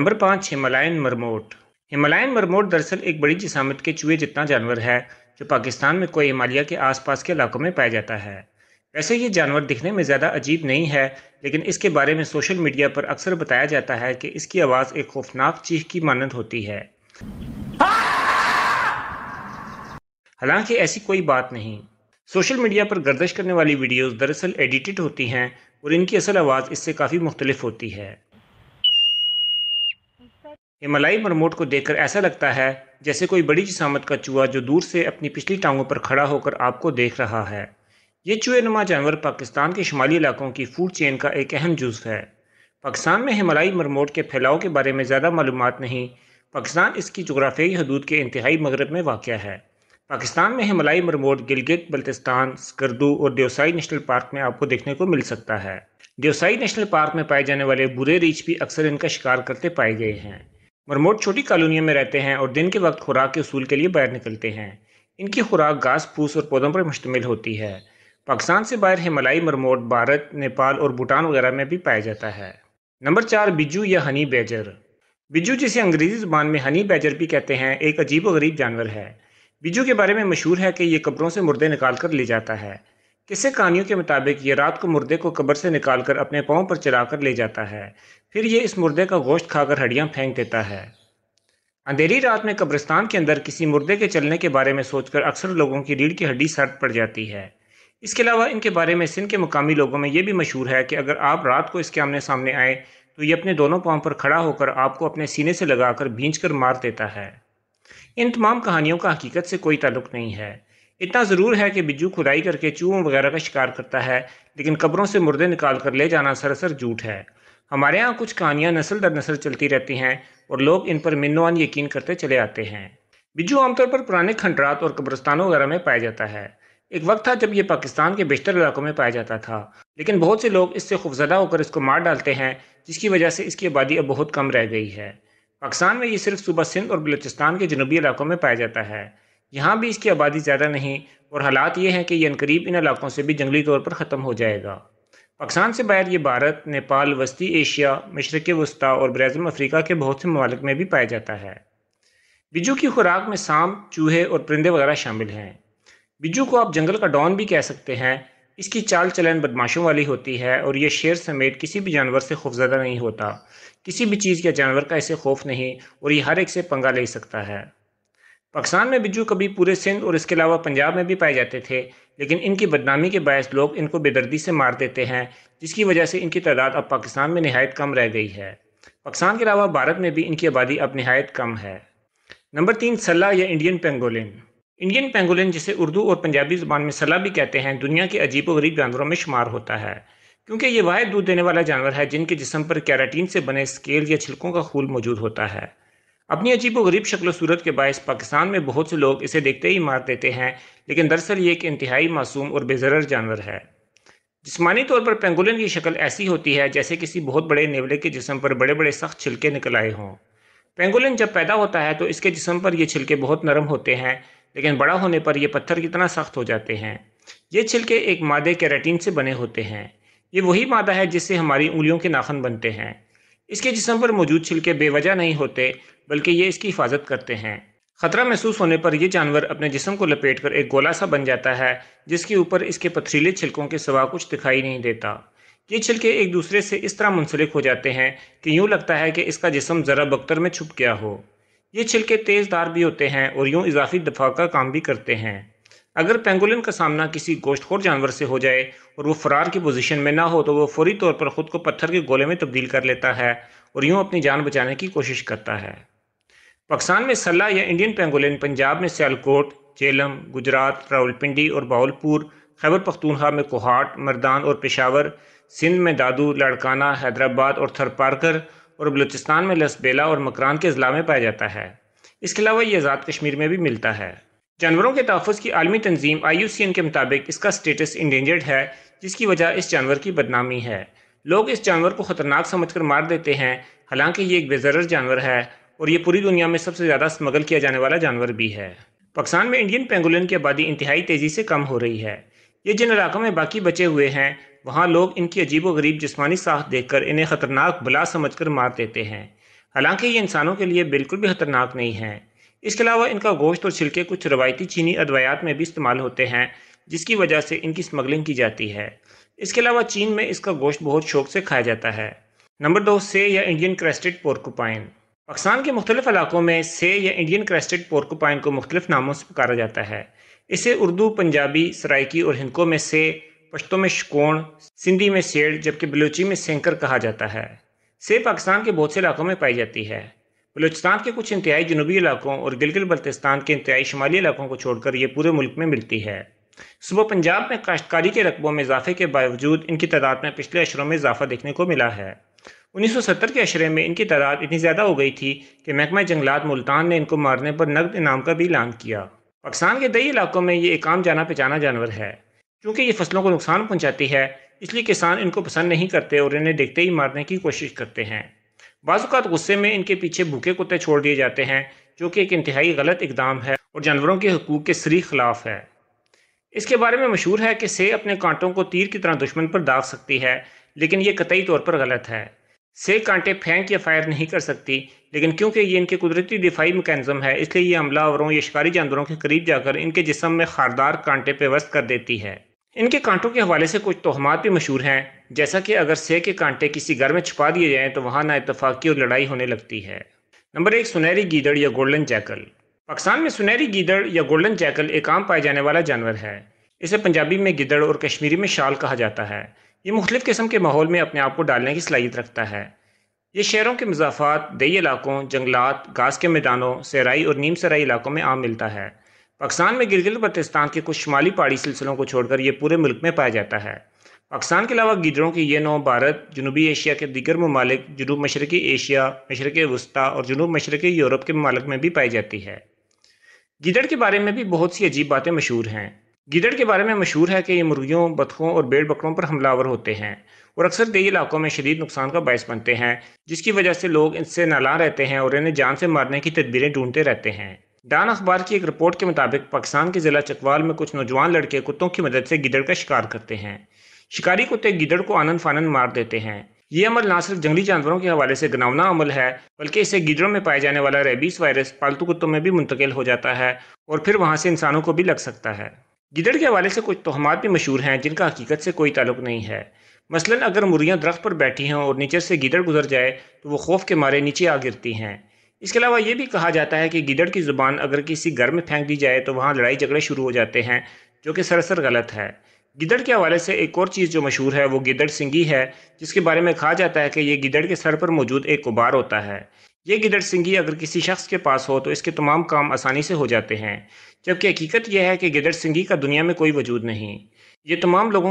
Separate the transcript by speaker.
Speaker 1: Number पाँच, Himalayan marmot Himalayan marmot दरअसल एक बड़ी जिसामत के चूहे जितना जानवर है, जो पाकिस्तान में कोई हिमालय के आसपास के इलाकों में पाया जाता है। वैसे ये जानवर दिखने में ज़्यादा अजीब नहीं है, लेकिन इसके बारे में सोशल मीडिया पर अक्सर बताया जाता है कि इसकी आवाज़ एक खौफनाक चीख की मानद होती है। हालाँकि ऐसी कोई बात नहीं। सोशल मीडिया पर गर्दश करने वाली वीडियोस दरअसल एडिटेड होती हैं, और इनकी असल आवाज़ इससे काफ़ी मुख्तलिफ़ होती है। हिमालयी मरमोट को देखकर ऐसा लगता है जैसे कोई बड़ी जिसामत का चूहा जो दूर से अपनी पिछली टांगों पर खड़ा होकर आपको देख रहा है। ये चूहे नुमा जानवर पाकिस्तान के शुमाली इलाकों की फ़ूड चेन का एक अहम जुज़ है। पाकिस्तान में हिमालयी मरमोट के फैलाव के बारे में ज़्यादा मालूम नहीं, पाकिस्तान इसकी जोग्राफियाई हदूद के इंतहाई मगरब में वाक़ है। पाकिस्तान में हिमालयी मरमोट गिलगित बल्तिस्तान, स्कर्दू और देवसाई नेशनल पार्क में आपको देखने को मिल सकता है। देवसाई नेशनल पार्क में पाए जाने वाले बुरे रीछ भी अक्सर इनका शिकार करते पाए गए हैं। मरमोट छोटी कॉलोनियों में रहते हैं और दिन के वक्त खुराक के असूल के लिए बाहर निकलते हैं। इनकी खुराक घास, फूस और पौधों पर मुश्तमिल होती है। पाकिस्तान से बाहर हिमालयी मरमोट, भारत, नेपाल और भूटान वगैरह में भी पाया जाता है। नंबर चार बिजू या हनी बैजर। बिजू जिसे अंग्रेज़ी ज़ुबान में हनी बैजर भी कहते हैं, एक अजीब व गरीब जानवर है। बिजू के बारे में मशहूर है कि ये कब्रों से मुर्दे निकाल कर ले जाता है। किसी कहानियों के मुताबिक ये रात को मुर्दे को कब्र से निकाल कर अपने पाँव पर चला कर ले जाता है। फिर ये इस मुर्दे का गोश्त खाकर हड्डियाँ फेंक देता है। अंधेरी रात में कब्रिस्तान के अंदर किसी मुर्दे के चलने के बारे में सोचकर अक्सर लोगों की रीढ़ की हड्डी सर्द पड़ जाती है। इसके अलावा इनके बारे में सिंध के मुकामी लोगों में ये भी मशहूर है कि अगर आप रात को इसके आमने सामने आए तो ये अपने दोनों पाँव पर खड़ा होकर आपको अपने सीने से लगाकर भींच कर मार देता है। इन तमाम कहानियों का हकीकत से कोई ताल्लुक नहीं है। इतना ज़रूर है कि बिज्जू खुदाई करके चूहों वगैरह का शिकार करता है, लेकिन कब्रों से मुर्दे निकाल कर ले जाना सरासर झूठ है। हमारे यहाँ कुछ कहानियाँ नस्ल दर नस्ल चलती रहती हैं और लोग इन पर मिनवान यकीन करते चले आते हैं। बिज्जू आमतौर पर पुराने खंडरात और कब्रस्तानों वगैरह में पाया जाता है। एक वक्त था जब यह पाकिस्तान के बेशतर इलाकों में पाया जाता था, लेकिन बहुत से लोग इससे खौफजदा होकर इसको मार डालते हैं, जिसकी वजह से इसकी आबादी अब बहुत कम रह गई है। पाकिस्तान में ये सिर्फ़ सूबा सिंध और बलूचिस्तान के जनूबी इलाकों में पाया जाता है। यहाँ भी इसकी आबादी ज़्यादा नहीं और हालात ये हैं कि ये करीब इन इलाकों से भी जंगली तौर पर ख़त्म हो जाएगा। पाकिस्तान से बाहर ये भारत, नेपाल, वस्ती एशिया मशरक़ वस्ती और ब्राज़म अफ्रीका के बहुत से ममालिक में भी पाया जाता है। बिजू की खुराक में सांप, चूहे और परिंदे वगैरह शामिल हैं। बिजू को आप जंगल का डॉन भी कह सकते हैं। इसकी चाल चलन बदमाशों वाली होती है और ये शेर समेत किसी भी जानवर से खौफजदा नहीं होता। किसी भी चीज़ या जानवर का इसे खौफ नहीं और ये हर एक से पंगा ले सकता है। पाकिस्तान में बिज्जू कभी पूरे सिंध और इसके अलावा पंजाब में भी पाए जाते थे, लेकिन इनकी बदनामी के बायस लोग इनको बेदर्दी से मार देते हैं, जिसकी वजह से इनकी तादाद अब पाकिस्तान में नहायत कम रह गई है। पाकिस्तान के अलावा भारत में भी इनकी आबादी अब नहायत कम है। नंबर तीन सलाह या इंडियन पेंगोलिन। इंडियन पेंगोलिन, जिसे उर्दू और पंजाबी ज़ुबान में सलाह भी कहते हैं, दुनिया के अजीब व गरीब जानवरों में शुमार होता है, क्योंकि ये वाद दूध देने वाला जानवर है, जिनके जिसम पर कैराटीन से बने स्केल या छिलकों का खूल मौजूद होता है। अपनी अजीब व गरीब शक्ल सूरत के बायस पाकिस्तान में बहुत से लोग इसे देखते ही मार देते हैं, लेकिन दरअसल ये एक इंतहाई मासूम और बेजर जानवर है। जिसमानी तौर पर पेंगुलिन की शक्ल ऐसी होती है जैसे किसी बहुत बड़े नेवले के जिसम पर बड़े बड़े सख्त छिलके निकल आए हों। पेंगुलिन जब पैदा होता है तो इसके जिसम पर ये छिलके बहुत नरम होते हैं, लेकिन बड़ा होने पर यह पत्थर कितना सख्त हो जाते हैं। ये छिलके एक मादे कैरेटीन से बने होते हैं। ये वही मादा है जिससे हमारी उंगलियों के नाखन बनते हैं। इसके जिसम पर मौजूद छिलके बेवजह नहीं होते बल्कि ये इसकी हिफाजत करते हैं। ख़तरा महसूस होने पर यह जानवर अपने जिसम को लपेट कर एक गोला सा बन जाता है, जिसके ऊपर इसके पथरीले छिलकों के सिवा कुछ दिखाई नहीं देता। ये छिलके एक दूसरे से इस तरह मुंसलिक हो जाते हैं कि यूँ लगता है कि इसका जिसम ज़रा बख्तर में छुप गया हो। ये छिलके तेज़दार भी होते हैं और यूँ इजाफी दफ़ा का काम भी करते हैं। अगर पेंगुलिन का सामना किसी गोश्तखोर जानवर से हो जाए और वो फरार की पोजीशन में ना हो तो वो फौरी तौर पर ख़ुद को पत्थर के गोले में तब्दील कर लेता है और यूँ अपनी जान बचाने की कोशिश करता है। पाकिस्तान में सलाह या इंडियन पेंगोलिन, पंजाब में सियालकोट, झेलम, गुजरात, रावलपिंडी और बाउलपुर खैबर पख्तूनखा में कोहाट, मरदान और पेशावर, सिंध में दादू, लड़काना, हैदराबाद और थरपारकर और बलूचिस्तान में लसबेला और मकरान के अजला में पाया जाता है। इसके अलावा ये आज़ाद कश्मीर में भी मिलता है। जानवरों के तहफ़ की आलमी तंजीम आई यू सी एन के मुताबिक इसका स्टेटस इंडेंजर्ड है, जिसकी वजह इस जानवर की बदनामी है। लोग इस जानवर को ख़तरनाक समझ कर मार देते हैं, हालाँकि ये एक बेजर जानवर है और ये पूरी दुनिया में सबसे ज़्यादा स्मगल किया जाने वाला जानवर भी है। पाकिस्तान में इंडियन पेंगुलिन की आबादी इंतहाई तेज़ी से कम हो रही है। ये जिन इलाकों में बाकी बचे हुए हैं, वहाँ लोग इनकी अजीब व गरीब जिसमानी साख देख कर इन्हें ख़तरनाक बला समझ कर मार देते हैं। हालाँकि ये इंसानों के लिए बिल्कुल भी ख़तरनाक नहीं है। इसके अलावा इनका गोश्त और छिलके कुछ रवायती चीनी अदवायात में भी इस्तेमाल होते हैं, जिसकी वजह से इनकी स्मगलिंग की जाती है। इसके अलावा चीन में इसका गोश्त बहुत शौक से खाया जाता है। नंबर दो से या इंडियन क्रेस्टेड पोर्कुपाइन पाकिस्तान के मुख्तलिफ़ इलाकों में से या इंडियन क्रेस्टेड पोर्कोपाइन को मुख्तलिफ़ नामों से पुकारा जाता है। इसे उर्दू, पंजाबी, सराइकी और हिंदको में से पश्तो में शकोण, सिंधी में सेड़ जबकि बलूची में सेंकर कहा जाता है। से पाकिस्तान के बहुत से इलाकों में पाई जाती है। बलूचिस्तान के कुछ इंतहाई जनूबी इलाकों और गिलगित बल्तिस्तान के इंतहाई शुमाली इलाकों को छोड़कर ये पूरे मुल्क में मिलती है। सुबह पंजाब में काश्तकारी के रकबों में इजाफे के बावजूद इनकी तादाद में पिछले अशरों में इजाफा देखने को मिला है। 1970 के अशरे में इनकी तादाद इतनी ज़्यादा हो गई थी कि महकमा जंगलात मुल्तान ने इनको मारने पर नकद इनाम का भी ऐलान किया। पाकिस्तान के कई इलाकों में ये एक आम जाना पहचाना जानवर है। क्योंकि ये फ़सलों को नुकसान पहुंचाती है, इसलिए किसान इनको पसंद नहीं करते और इन्हें देखते ही मारने की कोशिश करते हैं। बाज़ात गुस्से में इनके पीछे भूखे कुत्ते छोड़ दिए जाते हैं, जो कि एक इंतहाई गलत इकदाम है और जानवरों के हकूक़ के सरी खिलाफ है। इसके बारे में मशहूर है कि से अपने कांटों को तीर की तरह दुश्मन पर दाग सकती है, लेकिन ये कतई तौर पर गलत है। से कांटे फेंक या फायर नहीं कर सकती, लेकिन क्योंकि ये इनके कुदरती दिफाई मैकेनिज्म है, इसलिए ये हमलावरों, या शिकारी जानवरों के करीब जाकर इनके जिसम में खारदार कांटे पेवस्त कर देती है। इनके कांटों के हवाले से कुछ तोहमात भी मशहूर हैं, जैसा कि अगर से के कांटे किसी घर में छुपा दिए जाएँ तो वहाँ ना इतफाक़ी और लड़ाई होने लगती है। नंबर एक, सुनहरी गीदड़ या गोल्डन जैकल। पाकिस्तान में सुनहरी गीदड़ या गोल्डन जैकल एक आम पाए जाने वाला जानवर है। इसे पंजाबी में गिदड़ और कश्मीरी में शाल कहा जाता है। ये मुख्तलिफ़ किस्म के माहौल में अपने आप को डालने की सलाहियत रखता है। ये शहरों के मजाफात, दही इलाकों, जंगलात, घास के मैदानों सराई और नीम सराई इलाकों में आम मिलता है। पाकिस्तान में गिलगित बल्तिस्तान के कुछ शुमाली पहाड़ी सिलसिलों को छोड़कर ये पूरे मुल्क में पाया जाता है। पाकिस्तान के अलावा गिदड़ों की ये नौ भारत, जनूबी एशिया के दीगर ममालिक, जनूब मशरक़ी एशिया, मशरक़ वस्ती और जनूब मशरक़ी यूरोप के ममालिक में भी पाई जाती है। गिदड़ के बारे में भी बहुत सी अजीब बातें मशहूर हैं। गिदड़ के बारे में मशहूर है कि ये मुर्गियों बतखों और बेड़ बकरों पर हमलावर होते हैं और अक्सर देही इलाकों में शदीद नुकसान का बायस बनते हैं, जिसकी वजह से लोग इनसे नाला रहते हैं और इन्हें जान से मारने की तदबीरें ढूंढते रहते हैं। डान अखबार की एक रिपोर्ट के मुताबिक पाकिस्तान के ज़िला चकवाल में कुछ नौजवान लड़के कुत्तों की मदद से गिदड़ का शिकार करते हैं। शिकारी कुत्ते गिदड़ को आनंद फानंद मार देते हैं। ये अमल न सिर्फ़ जंगली जानवरों के हवाले से गनावना अमल है, बल्कि इसे गिदड़ों में पाए जाने वाला रेबीस वायरस पालतू कुत्तों में भी मुंतकिल हो जाता है और फिर वहाँ से इंसानों को भी लग सकता है। गिदड़ के हवाले से कुछ तोहमात भी मशहूर हैं, जिनका हकीकत से कोई ताल्लुक नहीं है। मसलन अगर मुर्गियाँ दरख्त पर बैठी हों और नीचे से गिदड़ गुजर जाए तो वो खौफ के मारे नीचे आ गिरती हैं। इसके अलावा ये भी कहा जाता है कि गिदड़ की ज़ुबान अगर किसी घर में फेंक दी जाए तो वहाँ लड़ाई झगड़े शुरू हो जाते हैं, जो कि सरासर गलत है। गिदड़ के हवाले से एक और चीज़ जो मशहूर है, वो गिदड़ सिंगी है, जिसके बारे में कहा जाता है कि ये गिदड़ के सर पर मौजूद एक गुबार होता है। ये गिदड़ सिंगी अगर किसी शख्स के पास हो तो इसके तमाम काम आसानी से हो जाते हैं। जबकि हकीकत यह है कि गिदड़ सिंगी का दुनिया में कोई वजूद नहीं। ये तमाम लोगों